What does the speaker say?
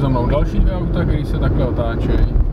Za mnou další dvě auta, které se takhle otáčejí.